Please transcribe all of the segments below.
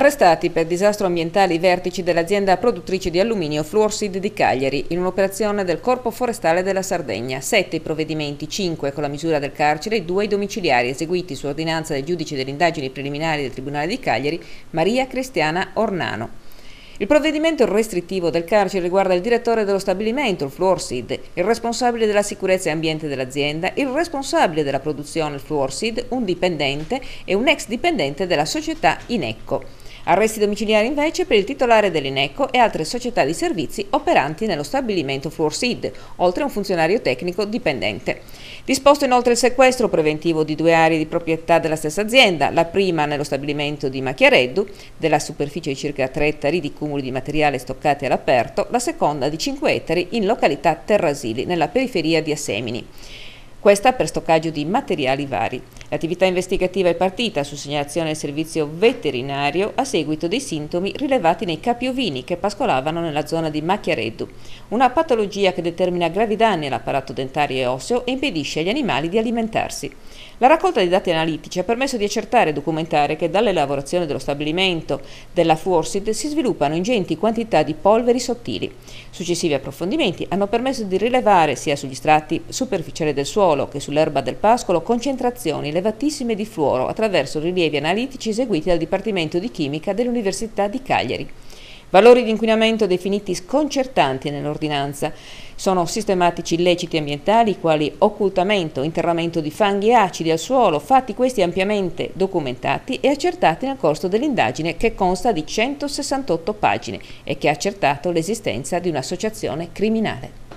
Arrestati per disastro ambientale i vertici dell'azienda produttrice di alluminio Fluorsid di Cagliari in un'operazione del Corpo Forestale della Sardegna. Sette i provvedimenti, cinque con la misura del carcere e due i domiciliari eseguiti su ordinanza del giudice delle indagini preliminari del Tribunale di Cagliari, Maria Cristiana Ornano. Il provvedimento restrittivo del carcere riguarda il direttore dello stabilimento, il Fluorsid, il responsabile della sicurezza e ambiente dell'azienda, il responsabile della produzione, il Fluorsid, un dipendente e un ex dipendente della società Inecco. Arresti domiciliari invece per il titolare dell'Ineco e altre società di servizi operanti nello stabilimento Fluorsid, oltre a un funzionario tecnico dipendente. Disposto inoltre il sequestro preventivo di due aree di proprietà della stessa azienda, la prima nello stabilimento di Macchiareddu, della superficie di circa 3 ettari di cumuli di materiale stoccati all'aperto, la seconda di 5 ettari in località Terrasili, nella periferia di Assemini questa per stoccaggio di materiali vari. L'attività investigativa è partita su segnalazione del servizio veterinario a seguito dei sintomi rilevati nei capi ovini che pascolavano nella zona di Macchiareddu, una patologia che determina gravi danni all'apparato dentario e osseo e impedisce agli animali di alimentarsi. La raccolta di dati analitici ha permesso di accertare e documentare che dalle lavorazioni dello stabilimento della Fluorsid si sviluppano ingenti quantità di polveri sottili. Successivi approfondimenti hanno permesso di rilevare sia sugli strati superficiali del suolo che sull'erba del pascolo concentrazioni elevatissime di fluoro attraverso rilievi analitici eseguiti dal Dipartimento di Chimica dell'Università di Cagliari. Valori di inquinamento definiti sconcertanti nell'ordinanza. Sono sistematici illeciti ambientali quali occultamento, interramento di fanghi e acidi al suolo, fatti questi ampiamente documentati e accertati nel corso dell'indagine che consta di 168 pagine e che ha accertato l'esistenza di un'associazione criminale.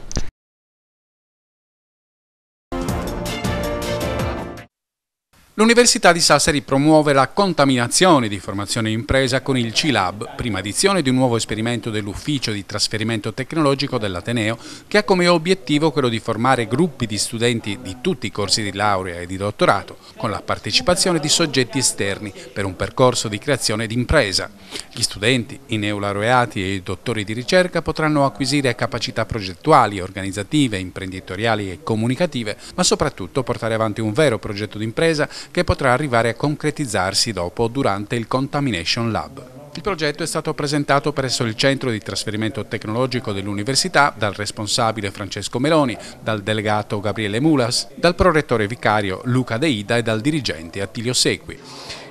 L'Università di Sassari promuove la contaminazione di formazione impresa con il C-Lab, prima edizione di un nuovo esperimento dell'Ufficio di Trasferimento Tecnologico dell'Ateneo, che ha come obiettivo quello di formare gruppi di studenti di tutti i corsi di laurea e di dottorato, con la partecipazione di soggetti esterni per un percorso di creazione d'impresa. Gli studenti, i neolaureati e i dottori di ricerca potranno acquisire capacità progettuali, organizzative, imprenditoriali e comunicative, ma soprattutto portare avanti un vero progetto d'impresa che potrà arrivare a concretizzarsi dopo durante il Contamination Lab. Il progetto è stato presentato presso il Centro di Trasferimento Tecnologico dell'Università dal responsabile Francesco Meloni, dal delegato Gabriele Mulas, dal prorettore vicario Luca Deida e dal dirigente Attilio Segui.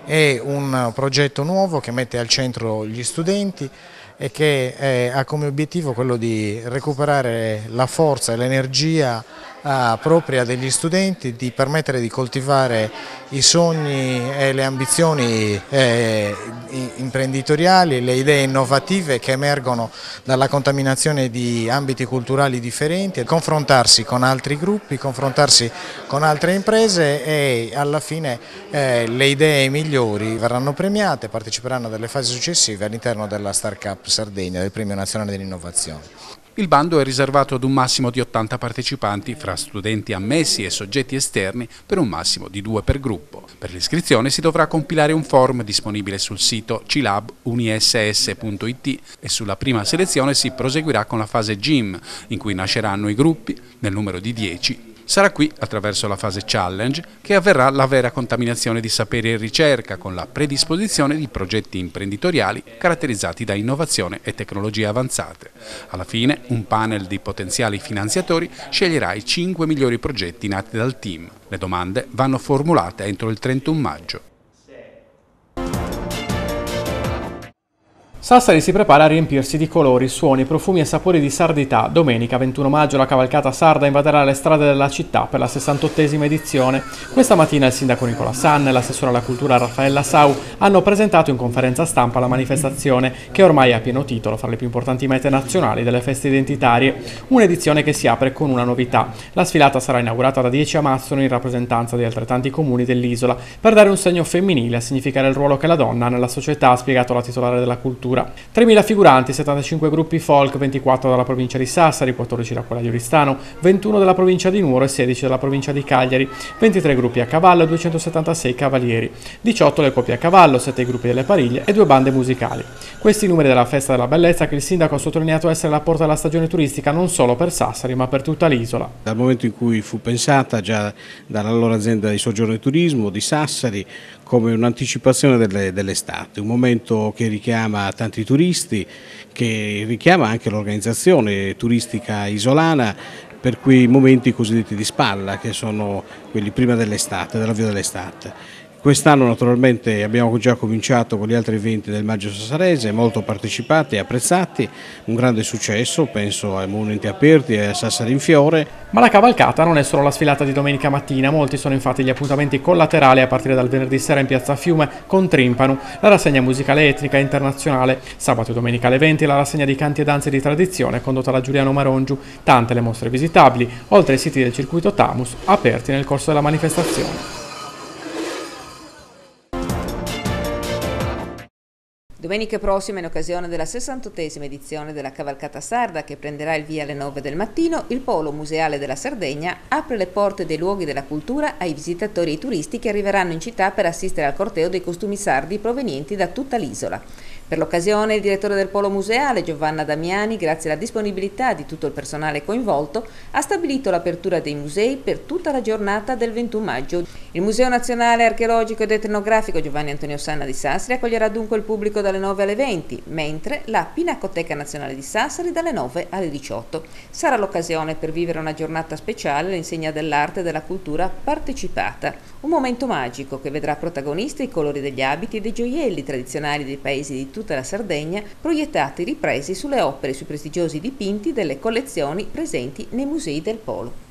È un progetto nuovo che mette al centro gli studenti e che ha come obiettivo quello di recuperare la forza e l'energia propria degli studenti, di permettere di coltivare i sogni e le ambizioni eh, imprenditoriali, le idee innovative che emergono dalla contaminazione di ambiti culturali differenti, confrontarsi con altri gruppi, confrontarsi con altre imprese e alla fine eh, le idee migliori verranno premiate, parteciperanno alle fasi successive all'interno della Star Cup Sardegna, del Premio Nazionale dell'Innovazione. Il bando è riservato ad un massimo di 80 partecipanti fra studenti ammessi e soggetti esterni per un massimo di due per gruppo. Per l'iscrizione si dovrà compilare un form disponibile sul sito cilabuniss.it e sulla prima selezione si proseguirà con la fase GYM in cui nasceranno i gruppi nel numero di 10 Sarà qui, attraverso la fase challenge, che avverrà la vera contaminazione di sapere e ricerca con la predisposizione di progetti imprenditoriali caratterizzati da innovazione e tecnologie avanzate. Alla fine, un panel di potenziali finanziatori sceglierà i 5 migliori progetti nati dal team. Le domande vanno formulate entro il 31 maggio. Sassari si prepara a riempirsi di colori, suoni, profumi e sapori di sardità. Domenica 21 maggio la cavalcata sarda invaderà le strade della città per la 68esima edizione. Questa mattina il sindaco Nicola Sanne e l'assessore alla cultura Raffaella Sau hanno presentato in conferenza stampa la manifestazione che ormai ha pieno titolo fra le più importanti mete nazionali delle feste identitarie. Un'edizione che si apre con una novità. La sfilata sarà inaugurata da 10 amazzoni in rappresentanza di altrettanti comuni dell'isola per dare un segno femminile a significare il ruolo che la donna ha nella società, ha spiegato la titolare della cultura cultura. 3.000 figuranti, 75 gruppi folk, 24 dalla provincia di Sassari, 14 da quella di Oristano, 21 della provincia di Nuoro e 16 dalla provincia di Cagliari, 23 gruppi a cavallo e 276 cavalieri, 18 le coppie a cavallo, 7 gruppi delle pariglie e due bande musicali. Questi numeri della Festa della Bellezza che il sindaco ha sottolineato essere la porta della stagione turistica non solo per Sassari ma per tutta l'isola. Dal momento in cui fu pensata già dall'allora azienda di soggiorno e turismo di Sassari come un'anticipazione dell'estate, un momento che richiama tanti turisti, che richiama anche l'organizzazione turistica isolana per quei momenti cosiddetti di spalla che sono quelli prima dell'estate, dell'avvio dell'estate. Quest'anno naturalmente abbiamo già cominciato con gli altri eventi del Maggio Sassarese, molto partecipati e apprezzati, un grande successo, penso ai monumenti aperti e a Sassari in Fiore. Ma la cavalcata non è solo la sfilata di domenica mattina, molti sono infatti gli appuntamenti collaterali a partire dal venerdì sera in piazza Fiume con Trimpanu, la rassegna musicale etnica internazionale, sabato e domenica alle 20 la rassegna di canti e danze di tradizione condotta da Giuliano Marongiu, tante le mostre visitabili, oltre ai siti del circuito Tamus aperti nel corso della manifestazione. Domenica prossima, in occasione della 68esima edizione della Cavalcata Sarda, che prenderà il via alle 9 del mattino, il Polo Museale della Sardegna apre le porte dei luoghi della cultura ai visitatori e ai turisti che arriveranno in città per assistere al corteo dei costumi sardi provenienti da tutta l'isola. Per l'occasione il direttore del Polo Museale, Giovanna Damiani, grazie alla disponibilità di tutto il personale coinvolto, ha stabilito l'apertura dei musei per tutta la giornata del 21 maggio. Il Museo Nazionale Archeologico ed Etnografico Giovanni Antonio Sanna di Sassari accoglierà dunque il pubblico dalle 9 alle 20, mentre la Pinacoteca Nazionale di Sassari dalle 9 alle 18. Sarà l'occasione per vivere una giornata speciale all'insegna dell'arte e della cultura partecipata. Un momento magico che vedrà protagonisti i colori degli abiti e dei gioielli tradizionali dei paesi di tutta tutta la Sardegna, proiettati ripresi sulle opere e sui prestigiosi dipinti delle collezioni presenti nei musei del Polo.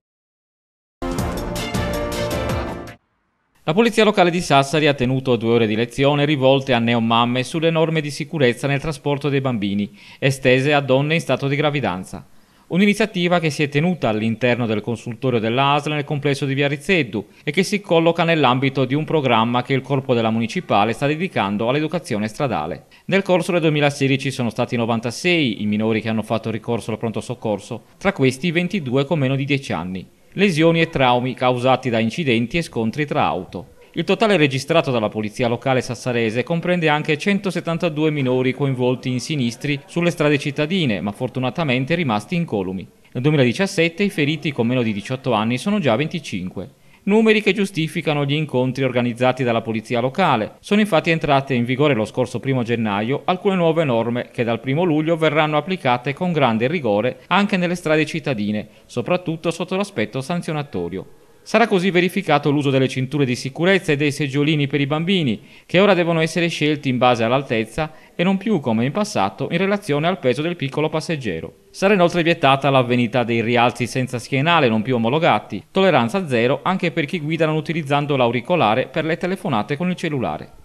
La polizia locale di Sassari ha tenuto due ore di lezione rivolte a neomamme sulle norme di sicurezza nel trasporto dei bambini, estese a donne in stato di gravidanza. Un'iniziativa che si è tenuta all'interno del consultorio dell'ASL nel complesso di Via Rizzeddu e che si colloca nell'ambito di un programma che il corpo della municipale sta dedicando all'educazione stradale. Nel corso del 2016 sono stati 96 i minori che hanno fatto ricorso al pronto soccorso, tra questi 22 con meno di 10 anni. Lesioni e traumi causati da incidenti e scontri tra auto. Il totale registrato dalla polizia locale sassarese comprende anche 172 minori coinvolti in sinistri sulle strade cittadine, ma fortunatamente rimasti incolumi. Nel 2017 i feriti con meno di 18 anni sono già 25. Numeri che giustificano gli incontri organizzati dalla polizia locale. Sono infatti entrate in vigore lo scorso 1 gennaio alcune nuove norme che dal 1 luglio verranno applicate con grande rigore anche nelle strade cittadine, soprattutto sotto l'aspetto sanzionatorio. Sarà così verificato l'uso delle cinture di sicurezza e dei seggiolini per i bambini, che ora devono essere scelti in base all'altezza e non più come in passato in relazione al peso del piccolo passeggero. Sarà inoltre vietata l'avvenita dei rialzi senza schienale non più omologati, tolleranza zero anche per chi guida non utilizzando l'auricolare per le telefonate con il cellulare.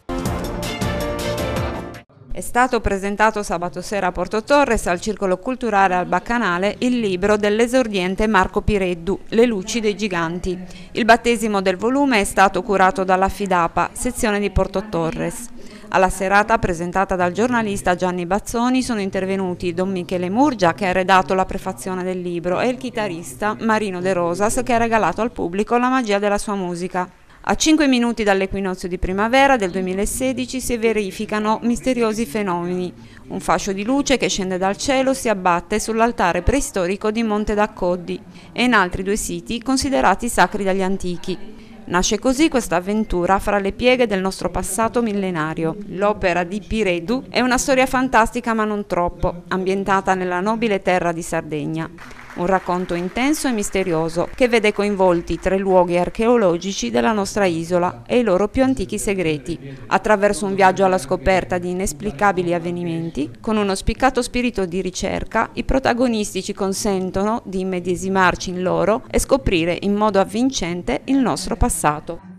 È stato presentato sabato sera a Porto Torres al Circolo Culturale al Baccanale il libro dell'esordiente Marco Pireddu, Le luci dei giganti. Il battesimo del volume è stato curato dalla Fidapa, sezione di Porto Torres. Alla serata presentata dal giornalista Gianni Bazzoni sono intervenuti Don Michele Murgia che ha redatto la prefazione del libro e il chitarrista Marino De Rosas che ha regalato al pubblico la magia della sua musica. A 5 minuti dall'equinozio di primavera del 2016 si verificano misteriosi fenomeni. Un fascio di luce che scende dal cielo si abbatte sull'altare preistorico di Monte d'Accoddi e in altri due siti considerati sacri dagli antichi. Nasce così questa avventura fra le pieghe del nostro passato millenario. L'opera di Piredu è una storia fantastica ma non troppo, ambientata nella nobile terra di Sardegna. Un racconto intenso e misterioso che vede coinvolti tre luoghi archeologici della nostra isola e i loro più antichi segreti, attraverso un viaggio alla scoperta di inesplicabili avvenimenti, con uno spiccato spirito di ricerca, i protagonisti ci consentono di immedesimarci in loro e scoprire in modo avvincente il nostro passato.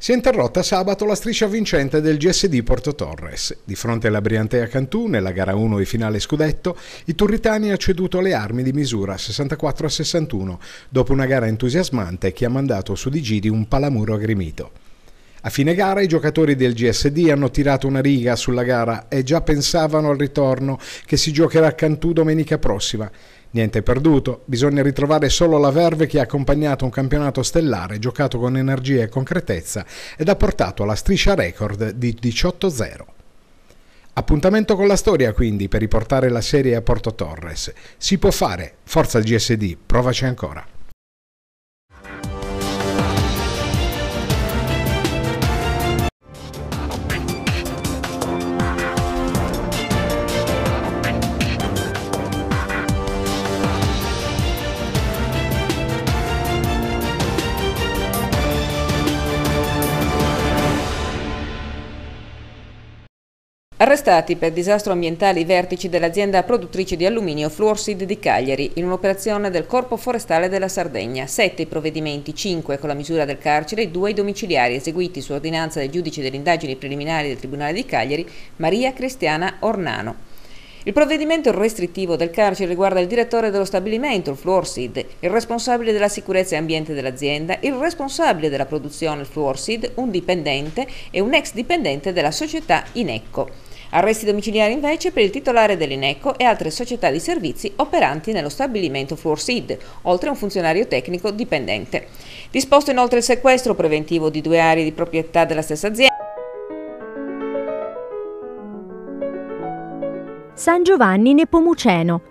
Si è interrotta sabato la striscia vincente del GSD Porto Torres. Di fronte alla Briantea Cantù, nella gara 1 e finale scudetto, i turritani ha ceduto le armi di misura 64 a 61, dopo una gara entusiasmante che ha mandato su di Gidi un palamuro aggrimito. A fine gara i giocatori del GSD hanno tirato una riga sulla gara e già pensavano al ritorno che si giocherà a Cantù domenica prossima. Niente perduto, bisogna ritrovare solo la verve che ha accompagnato un campionato stellare giocato con energia e concretezza ed ha portato alla striscia record di 18-0. Appuntamento con la storia quindi per riportare la serie a Porto Torres. Si può fare, forza GSD, provaci ancora. Arrestati per disastro ambientale i vertici dell'azienda produttrice di alluminio Fluorsid di Cagliari in un'operazione del Corpo Forestale della Sardegna. Sette i provvedimenti, cinque con la misura del carcere e due i domiciliari eseguiti su ordinanza del giudice delle indagini preliminari del Tribunale di Cagliari, Maria Cristiana Ornano. Il provvedimento restrittivo del carcere riguarda il direttore dello stabilimento, il Fluorsid, il responsabile della sicurezza e ambiente dell'azienda, il responsabile della produzione, il Fluorsid, un dipendente e un ex dipendente della società Inecco. Arresti domiciliari invece per il titolare dell'Ineco e altre società di servizi operanti nello stabilimento Fluorsid, oltre a un funzionario tecnico dipendente. Disposto inoltre il sequestro preventivo di due aree di proprietà della stessa azienda. San Giovanni Nepomuceno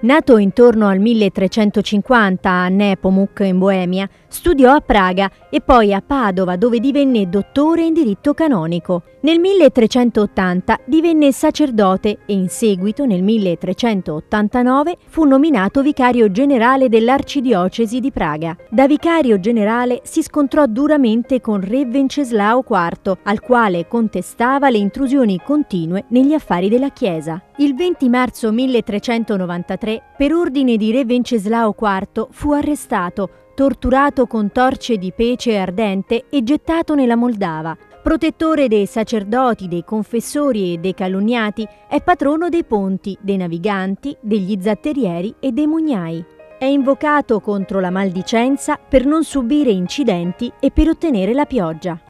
Nato intorno al 1350 a Nepomuk in Boemia, studiò a Praga e poi a Padova dove divenne dottore in diritto canonico. Nel 1380 divenne sacerdote e in seguito nel 1389 fu nominato vicario generale dell'arcidiocesi di Praga. Da vicario generale si scontrò duramente con re Venceslao IV, al quale contestava le intrusioni continue negli affari della Chiesa. Il 20 marzo 1393, per ordine di re Venceslao IV, fu arrestato, torturato con torce di pece ardente e gettato nella Moldava. Protettore dei sacerdoti, dei confessori e dei calunniati, è patrono dei ponti, dei naviganti, degli zatterieri e dei mugnai. È invocato contro la maldicenza per non subire incidenti e per ottenere la pioggia.